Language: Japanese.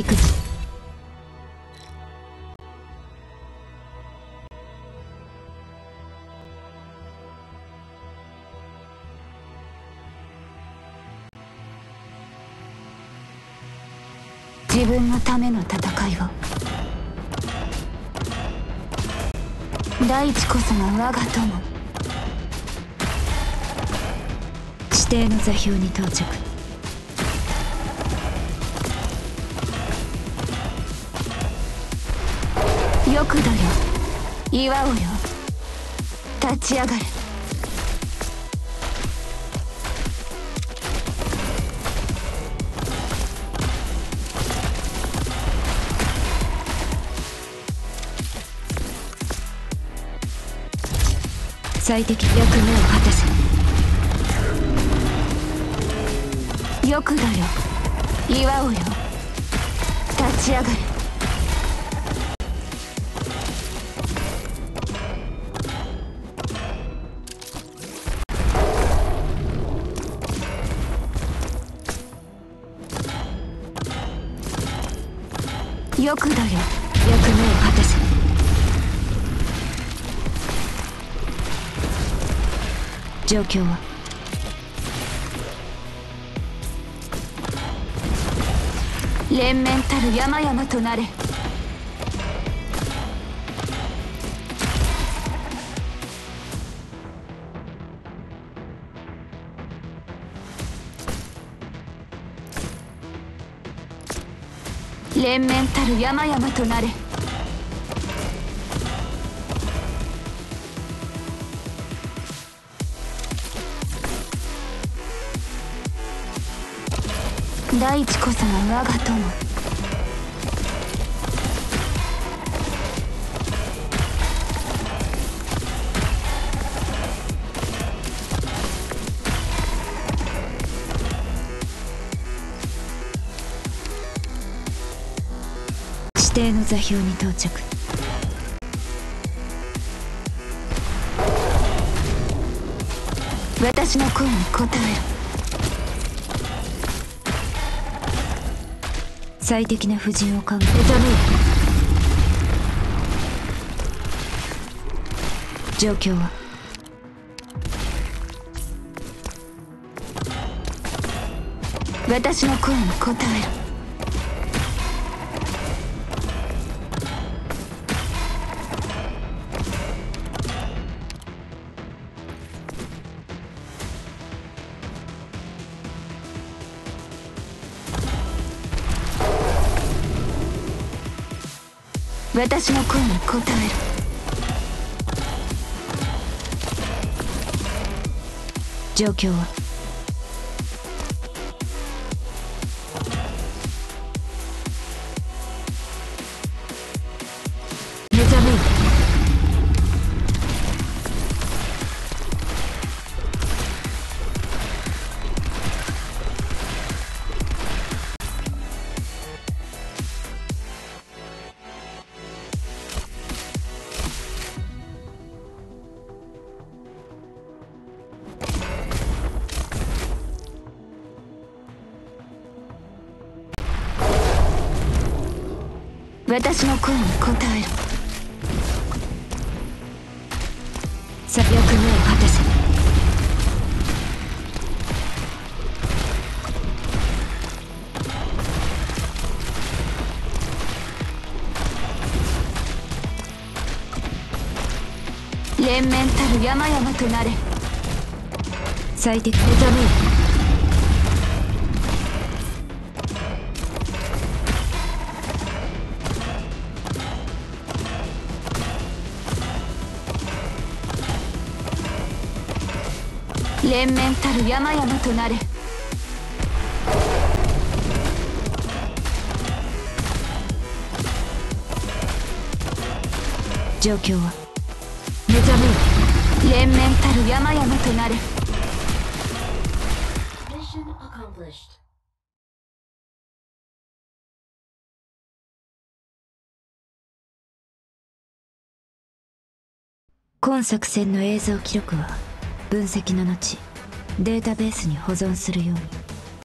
育児。自分のための戦いを。大地こそが我が友。指定の座標に到着。よくだよ。祝おうよ。立ち上がれ。最適役目を果たせ。よくだよ。祝おうよ。立ち上がれ。よくだよ役目を果たせ。状況は？連綿たる山々となれ。連綿たる山々となれ。大地こそが我が友。指定の座標に到着。私の声に応えろ。最適な布陣を考え目覚め状況は？私の声に応えろ。私の声に応える状況は？私の声に応えろ。さ役目を果たせ。連綿たる山々となれ。最適目覚めよ連綿たる山々となれ。状況は？目覚めよ。連綿たる山々となれ。Mission accomplished. 今作戦の映像記録は分析の後データベースに保存するように。